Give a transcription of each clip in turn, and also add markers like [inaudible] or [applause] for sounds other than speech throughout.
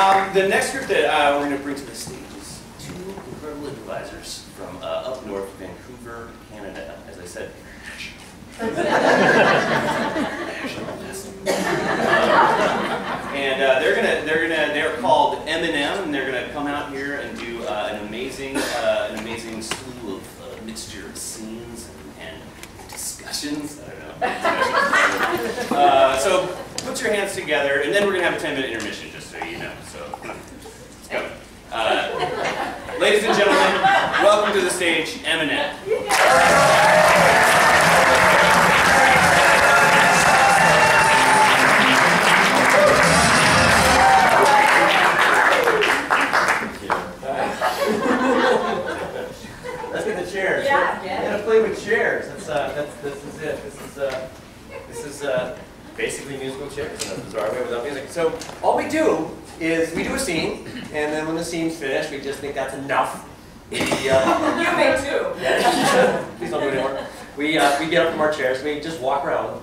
Um, the next group that uh, we're going to bring to the stage is two incredible improvisers from uh, up north, Vancouver, Canada. As I said, and uh, they're gonna, they're gonna, they're called M&M, and they're gonna come out here and do uh, an amazing, uh, an amazing slew of uh, mixture of scenes and, discussions. I don't know. [laughs] so put your hands together, and then we're gonna have a 10-minute intermission, just so you know. So let's go. Uh, ladies and gentlemen, welcome to the stage, M&M. Let's get the chairs. Yeah. We're gonna play with chairs. That's uh, that's this is it. This is uh, this is uh, basically musical chairs in a bizarre way without music. So all we do is we do a scene, and then when the scene's finished, we just think that's enough. We uh, [laughs] You may too. yeah, [laughs] please don't do it anymore. We uh, we get up from our chairs, we just walk around,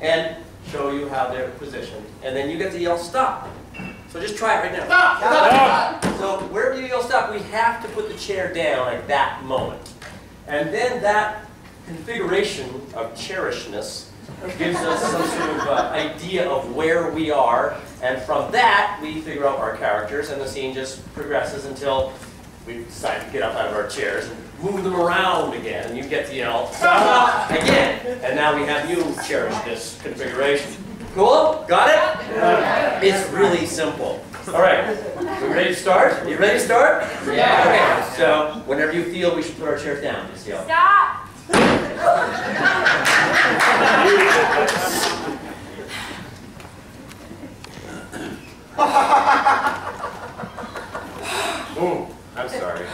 and show you how they're positioned, and then you get to yell stop. So just try it right now. Stop! So wherever you yell stop, we have to put the chair down at that moment. And then that configuration of cherishness gives us some sort of uh, idea of where we are. And from that, we figure out our characters, and the scene just progresses until we decide to get up out of our chairs and move them around again. And you get to yell, stop again. And now we have you cherish this configuration. Cool? Got it? It's really simple. All right, we ready to start? You ready to start? Yeah. Okay, so whenever you feel we should put our chairs down, just yell. Stop! [laughs] Ooh, I'm sorry.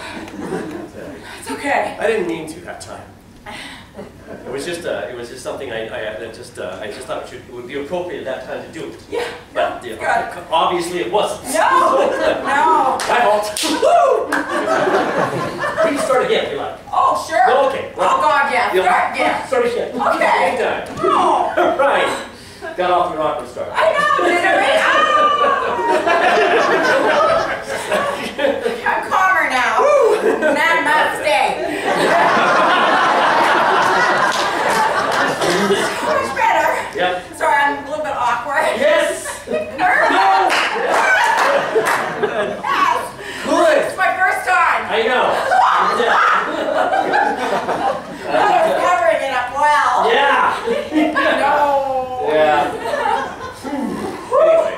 It's okay. I didn't mean to that time. It was just, uh, it was just something I, I, I just, uh, I just thought it, should, it would be appropriate at that time to do it. Yeah. But No, good. obviously it wasn't. No! No! [laughs] My fault. Woo! [laughs] we can start again if you like. Oh, sure. No, okay. Oh, God, yeah. You know, Start again. Start again. Okay. Anytime. No! Oh. [laughs] right. Got off an awkward start. I know, did it right? Ah! I'm calmer now. Namaste. so much better. Yep. Sorry, I'm a little bit awkward. Yes. Nervous. Yes. Good. It's my first time. I know. I was covering it up well. Yeah. No. Yeah. Anyway.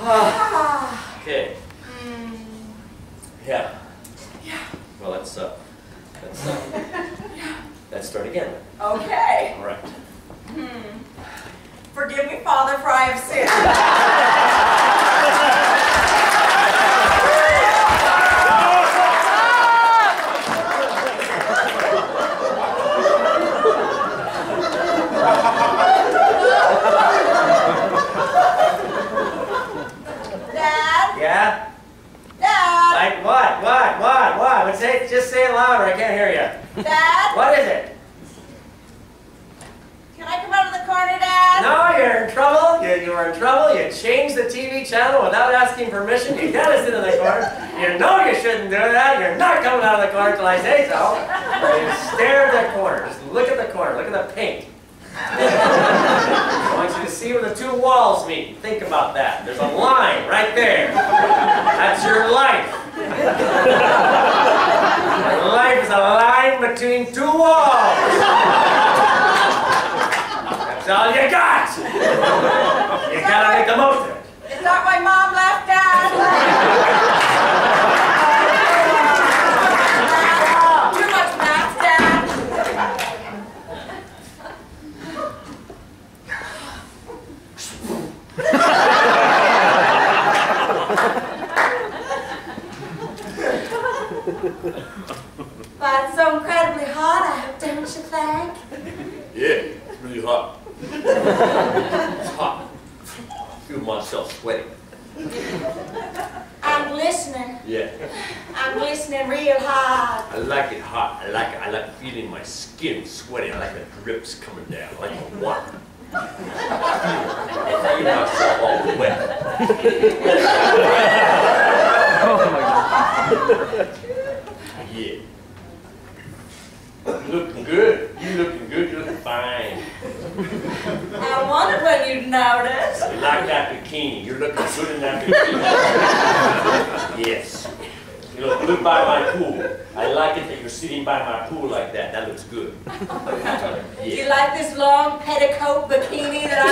Ah. Okay. Mm. Yeah. Yeah. Well, let's uh, let's uh, let's start again. Okay. All right. Hmm. Forgive me, Father, for I have sinned. Dad, Yeah. Dad, Like what? What? What? What? Let's say just say it louder. I can't hear you. Dad. What is it? Can I come out of the corner, Dad? No, you're in trouble. You, you are in trouble. You changed the TV channel without asking permission. You gotta sit in the corner. You know you shouldn't do that. You're not coming out of the corner till I say so. You stare at the corner. Just look at the corner. Look at the paint. I want you to see where the two walls meet. Think about that. There's a line right there. That's your life. Life is a line between two walls. That's all you got. You gotta make the most of it. it. Is that why Mom left, Dad? Too much math, Dad. That's so incredibly hot, I hope, don't you think? Yeah, it's really hot. it's hot. I feel myself sweating. I'm listening. Yeah. I'm listening real hard. I like it hot. I like it. I like feeling my skin sweating. I like the drips coming down. I like the water. you knocked yourself all the way. Yeah. You looking good. You looking good. You looking fine. I wondered when you'd notice. You like that bikini. You're looking good in that bikini. Yes. You look good by my pool. I like it that you're sitting by my pool like that. That looks good. Do you like this long petticoat bikini that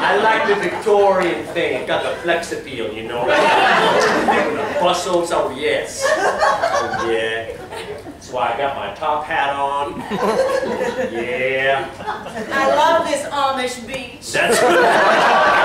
I I like the Victorian thing. It got the flex appeal, you know. the bustles. Oh yes. Oh yeah. That's why I got my top hat on. Yeah. I? I love this Amish beach. That's good.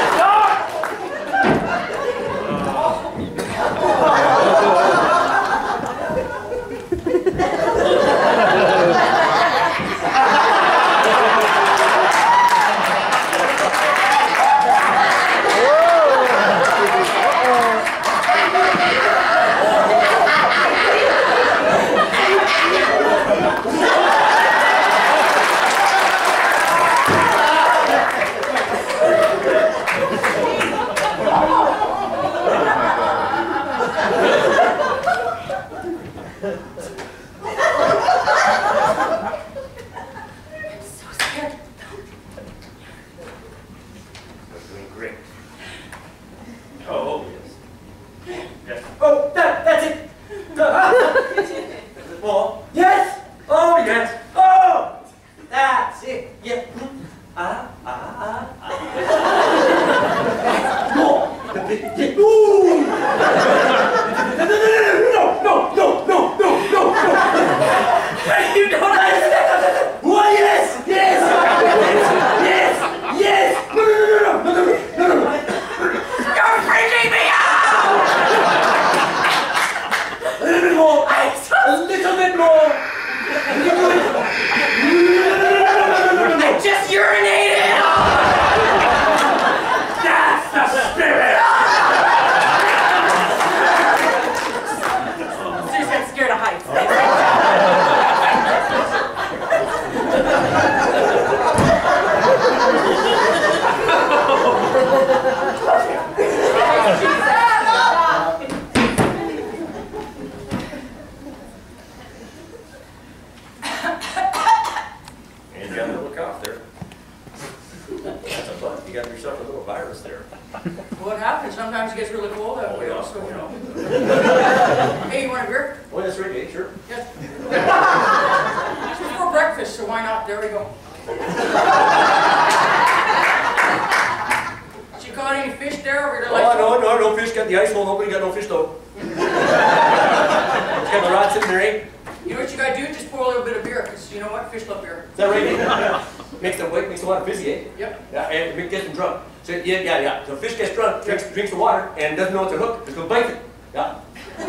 got the rod sitting there, eh? You know what you gotta do? Just pour a little bit of beer, because you know what? Fish love beer. Is that right? [laughs] makes them wake, makes the water fizzy, eh? Yep. Yeah, and it gets them drunk. So, yeah, yeah, yeah. So fish gets drunk, drinks, drinks the water, and doesn't know it's a hook. Just go bite it. Yeah. That's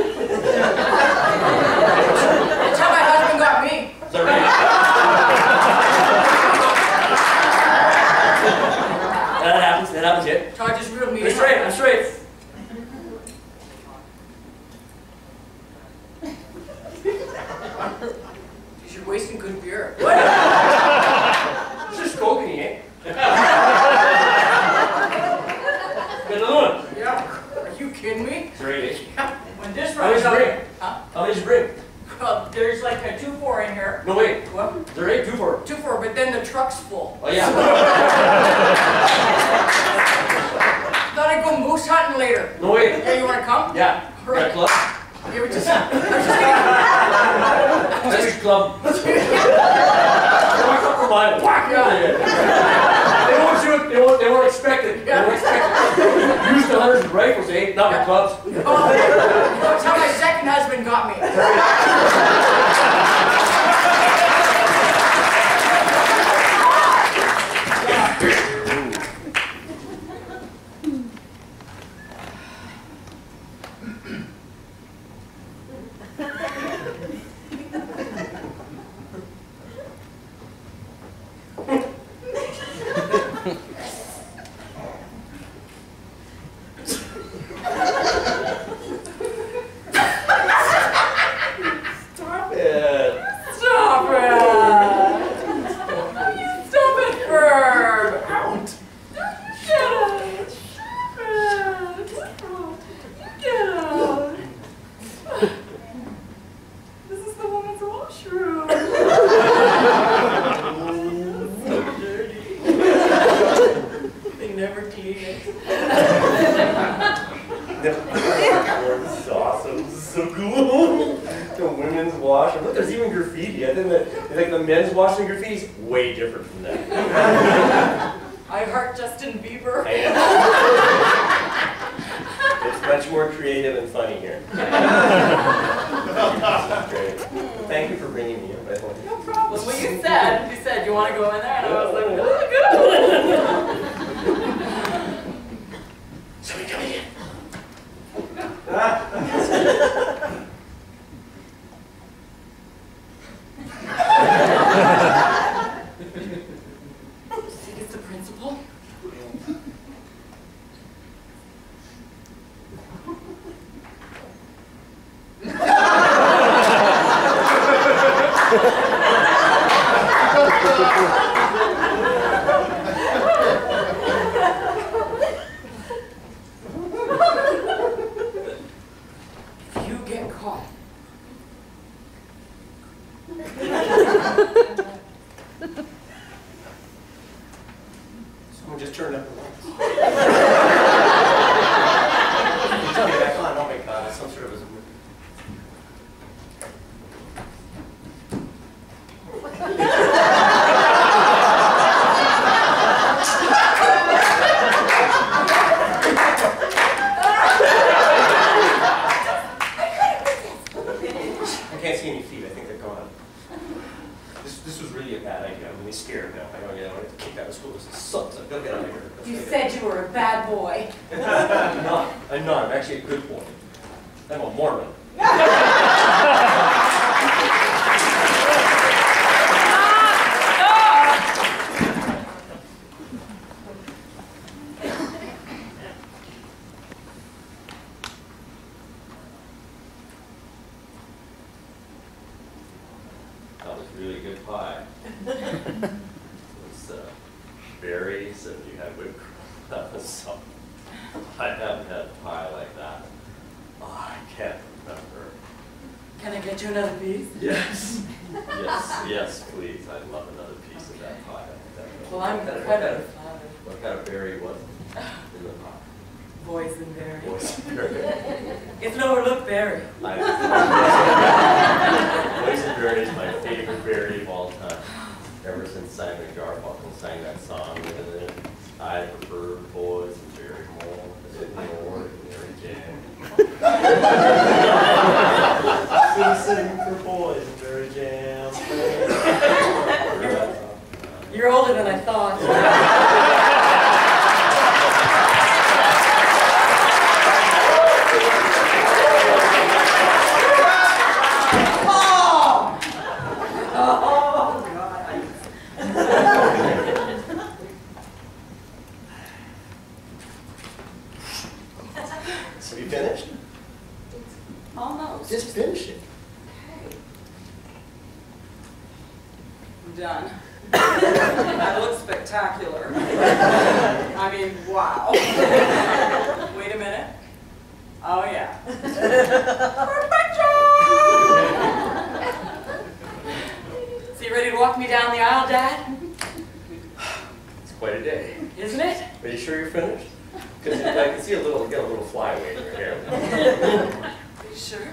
how my husband got me. Is that right? [laughs] that happens. That happens, yeah. Todd just reeled me I'm straight. I'm straight. You're wasting good beer. What? This is Kokanee, eh? Get another one. Yeah. Are you kidding me? It's right, eh? Yeah. When this How much runs you out. bring? Huh? How many did you bring? Well, there's like a two four in here. No, wait. What? Is there eight? Two for. Two four, but then the truck's full. Oh, yeah. Thought I'd go moose hunting later. No, wait. Yeah, you wanna come? Yeah. Club? You were [laughs] just, just club. Up for mine. Whack yeah. They won't shoot. They won't. They won't expect it. They won't expect it. Use the hunters and rifles, eh? Not with clubs. Oh, that's how my second husband got me. [laughs] you piece? Yes, yes, yes, please. I'd love another piece of that pie. Well, I'm What kind of- incredibly flattered. What kind of berry was it in the pie? Boysenberry. Boysenberry. [laughs] It's an overlooked berry. [laughs] Boysenberry is my favorite berry of all time. Ever since Simon Garfunkel sang that song, uh, I prefer boysenberry more than the ordinary jam. [laughs] Sing for boysenberry jam. Remember that song? You're older than I thought. Oh, God. So you finished? Almost. Just finish it. Done. I look spectacular. I mean, wow. Wait a minute. Oh, yeah. Perfection! So you ready to walk me down the aisle, Dad? It's quite a day. Isn't it? Are you sure you're finished? Because I can see a little, get a little flyweight in your hair. Are you sure?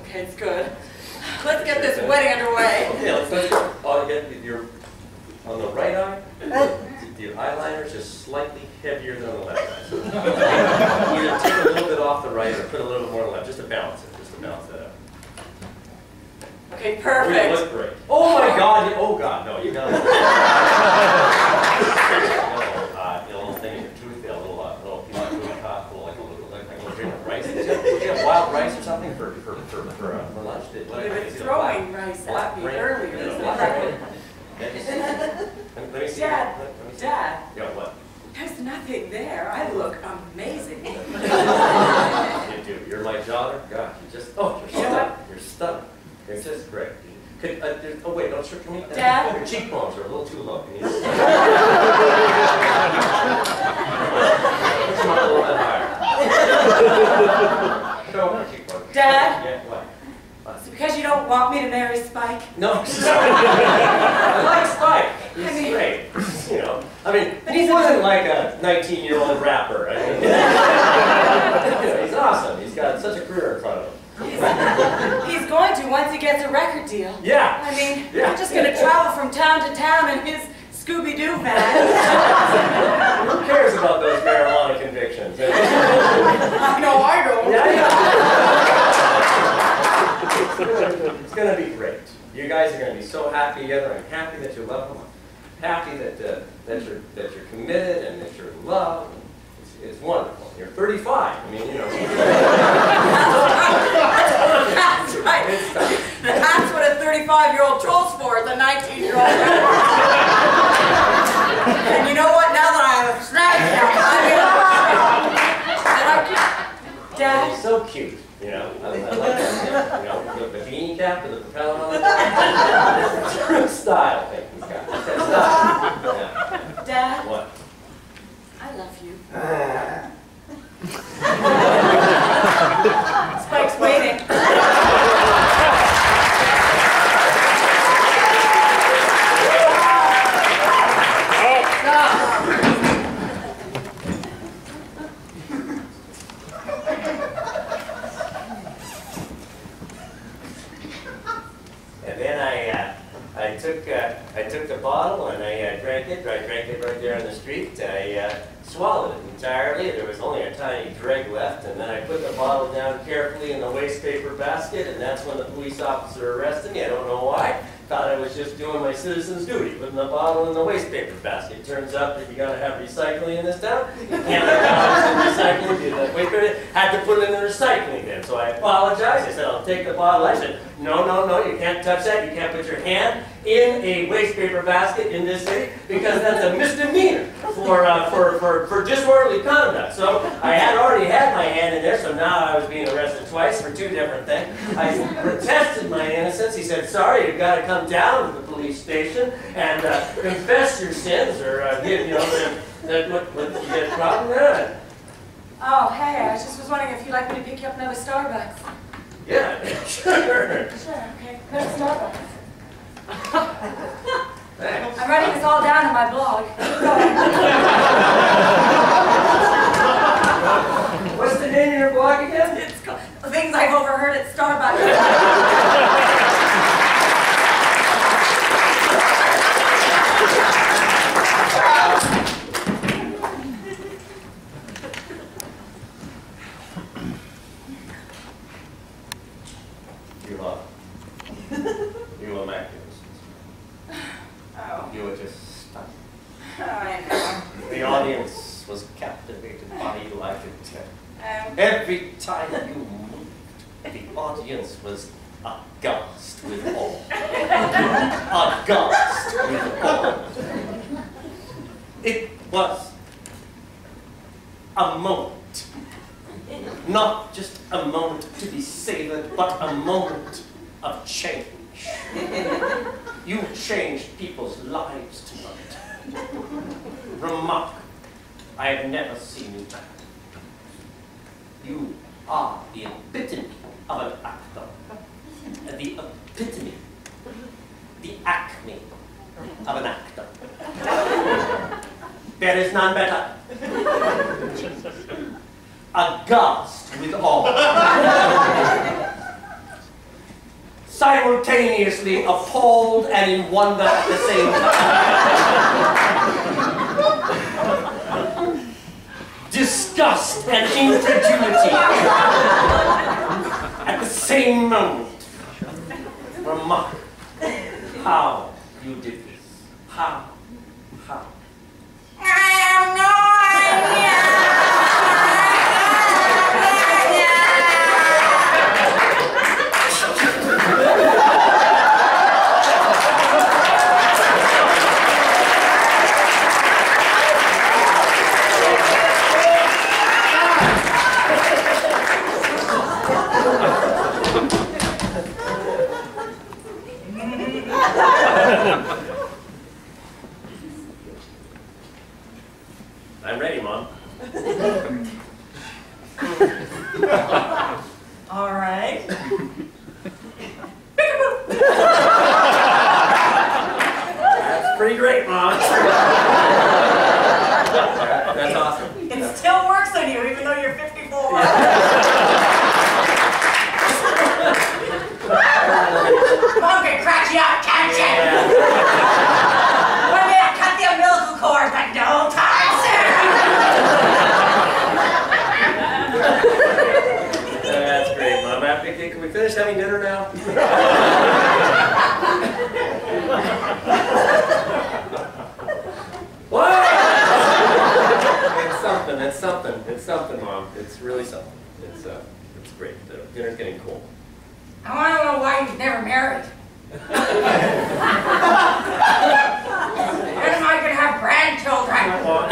Okay, it's good. Let's get this wedding underway. Okay, let's, let's go. Oh, you get your, on the right eye, uh, the eyeliner is just slightly heavier than on the left eye. So Either take a little bit off the right or put a little bit more on the left, just to balance it, just to balance that out. Okay, Oh, you perfect. look great. Oh my oh God, you, oh God, no, you got a [laughs] little. little, uh, a little thing in your tooth, a little, uh, little, you know, tooth top, little, like a little, like, like a little grain of rice. Did you have- did you have wild rice or something for, for, for, for, uh, for lunch? Did- what- You've been is it a black- throwing rice black at me grain? earlier. Is it a Isn't black that grain? right? Let me see. Let me see. Dad. Dad, Yeah, what? there's nothing there. I look amazing. [laughs] [laughs] You do. You're my daughter. God, you just, oh, you're stunning. You're stunning. You're just great. Could, uh, oh wait, don't strip me. Dad? Your cheekbones are a little too low. Can you? [laughs] Up a little bit higher. Show my cheekbones. Dad? Yeah, what? It's because you don't want me to marry Spike. No. I like Spike. He's I mean- great. You know, I mean, But he he's a- wasn't like a 19-year-old rapper. I mean, you know, he's awesome. He's got such a career in front of him. He's He's going to once he gets a record deal. Yeah. I mean, Yeah. I'm just gonna travel from town to town in his Scooby-Doo van. [laughs] Who cares about those marijuana convictions? [laughs] I know I don't. Yeah, yeah. [laughs] It's gonna be great. You guys are gonna be so happy together. I'm happy that you love them. I'm happy that uh, that you're that you're committed and that you're in it's wonderful. You're 35. I mean, you know. That's right. That's what a 35-year-old troll's for, the 19-year-old. and you know what? Now that I have a snack, I mean, Dad, He's so cute, you know. I, I like that. You know, the, the beanie cap with the propeller on it. True style thing he's got. He's got style. Yeah. Dad, What? I love you. Ah. Spike's waiting. And then I, uh, I took, uh, I took the bottle and I uh, drank it. I drank it right there on the street. I uh, swallowed it entirely. There was only a tiny dreg left, and then I put the bottle down carefully in the waste paper basket. And that's when the police officer arrested me. I don't know why. Thought I was just doing my citizen's duty, putting the bottle in the waste basket. Turns out that you got to have recycling in this town. You can't let bottles in recycling. Do that waste paper. Had to put it in the recycling bin. So I apologized. I said, I'll take the bottle. I said, no, no, no, you can't touch that. You can't put your hand in a waste paper basket in this city because that's a misdemeanor for, uh, for, for, for disorderly conduct. So I had already had my hand in there, so now I was being arrested twice for two different things. I protested my innocence. He said, sorry, you've got to come down to the police station and uh, confess your sins or uh, give, you know, the, the, what, what, a problem? Oh, hey, I just was wondering if you'd like me to pick you up another Starbucks. Yeah, [laughs] sure. Sure, okay. Another Starbucks. Thanks. I'm writing this all down in my blog. What's the name of your blog again? It's called Things I've Overheard at Starbucks. [laughs] You are. You were immaculate. Oh, You were just stunning. I know. The audience was captivated by you, I could tell. Um, Every time you moved, the audience was aghast with awe. aghast with awe. It was a moment. Not just a moment to be savored, but a moment of change. You changed people's lives tonight. Remark, I have never seen you back. You are the epitome of an actor. The epitome, the acme of an actor. There is none better. Aghast with awe. Simultaneously appalled and in wonder at the same time. Disgust and incredulity at the same moment. Remark how you did this. How? I have no idea. I'm ready, Mom. All right. That's pretty great, Mom. That's awesome. It still works on you, even though you're 54. crack you up, can't you? Yeah. When may I cut the umbilical cord, but no time soon. That's great, Mom. After- Can we finish having dinner now? what? it's something. It's something. It's something, Mom. It's really something. It's uh, it's great. The dinner's getting cold. I want to know why you've never married. when am I going to have grandchildren? Huh?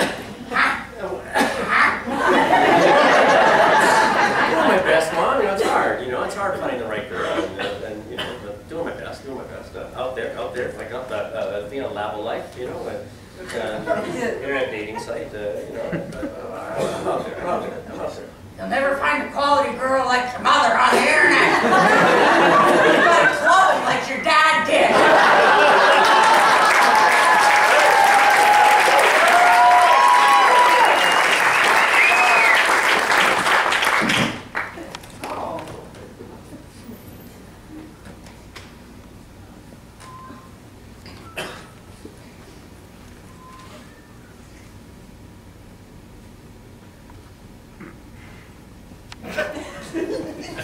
doing my best, Mom. You know, it's hard. You know, it's hard finding the right girl, and, uh, and you know, but doing my best, doing my best. Uh, out there, out there, if I got that, uh, you know, lab life, you know, uh, uh, [laughs] internet dating site, uh, you know, uh, You'll never find a quality girl like your mother on the internet. [laughs] you got a clone like your dad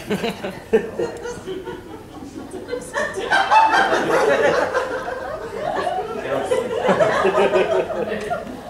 Thank you.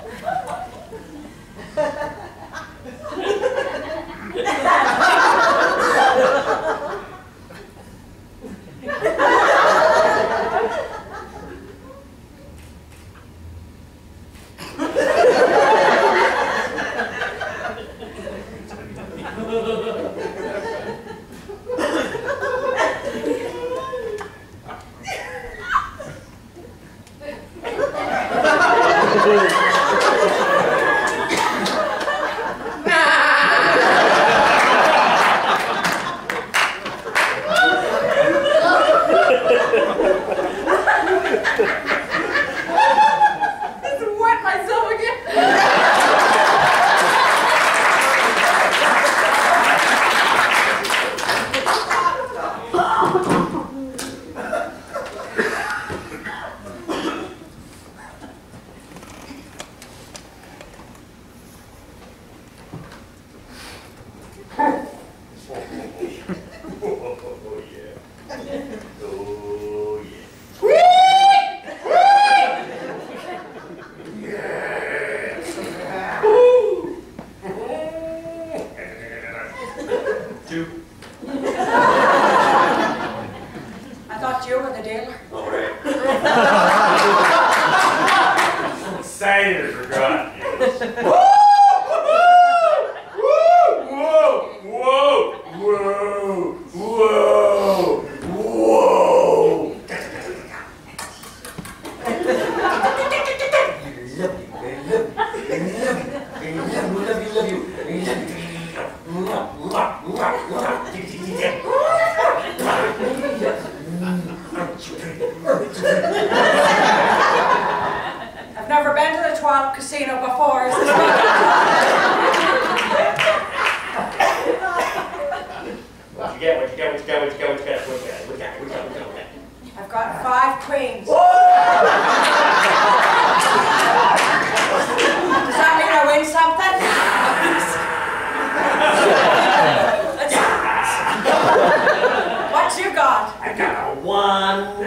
[laughs] Woo!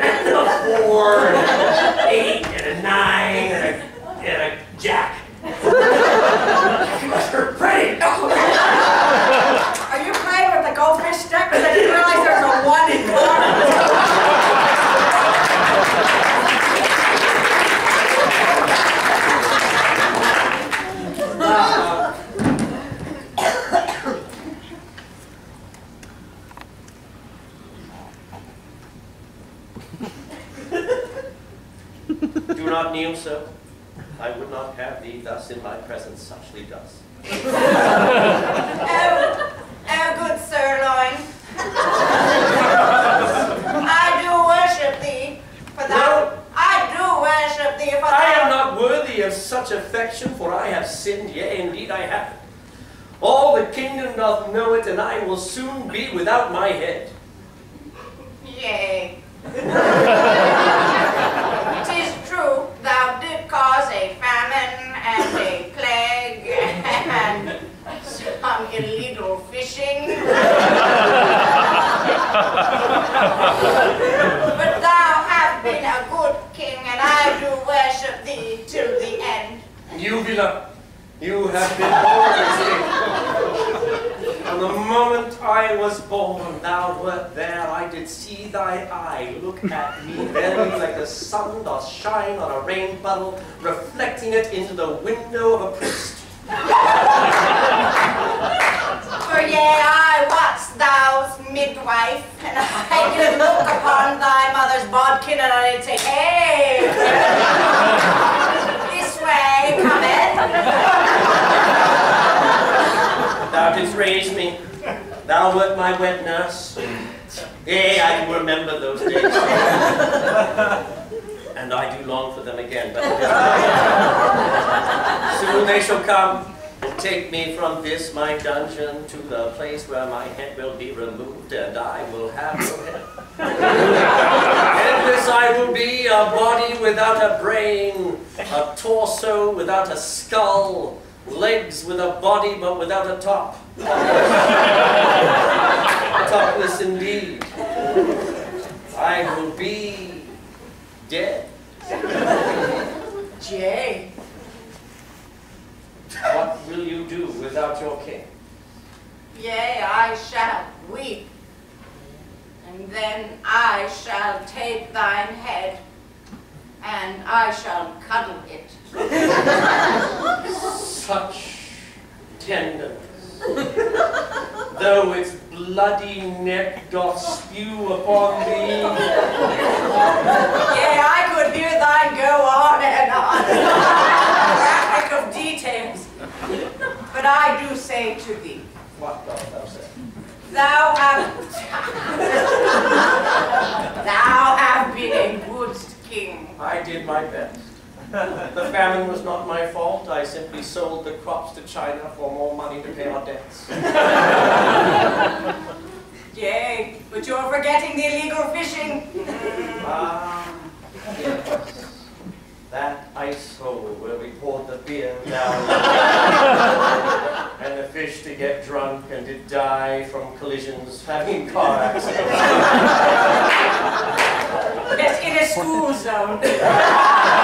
the board. Would thee thus in my presence suchly thus. Oh, oh, good sirloin. I do worship thee for thou. I do worship thee for I am not worthy of such affection, for I have sinned, yea, indeed I have. All the kingdom doth know it, and I will soon be without my head. Yea. [laughs] Tis true, thou did cause a famine and a plague and some illegal fishing. But thou hast been a good king, and I do worship thee till the end. Uvula, you have been always king. From the moment I was born, thou wert there. I did see thy eye look at me then like the sun doth shine on a rain puddle, reflecting it into the window of a priest. For yea, I was thou's midwife, and I [laughs] did look upon thy mother's bodkin, and I did say, Hey! [laughs] this way, come in. Thou didst raise me. Thou wert my wet nurse. Yea, I do remember those days. and I do long for them again. But [laughs] soon they shall come and take me from this my dungeon to the place where my head will be removed, and I will have no head. Headless I will be, a body without a brain, a torso without a skull, legs with a body but without a top. Topless indeed. I will be dead. Jay. What will you do without your king? Yea, I shall weep, and then I shall take thine head, and I shall cuddle it. Such tenderness. Though its bloody neck doth spew upon thee, Yea, I could hear thine go on and on, graphic of details. But I do say to thee, what doth thou say? thou hast, thou hast been a good king. I did my best. The famine was not my fault. I simply sold the crops to China for more money to pay our debts. Yea, but you're forgetting the illegal fishing. Ah, yes. That ice hole where we poured the beer down [laughs] and the fish to get drunk and to die from collisions, having [laughs] car accidents. Yes, in a school zone. [laughs]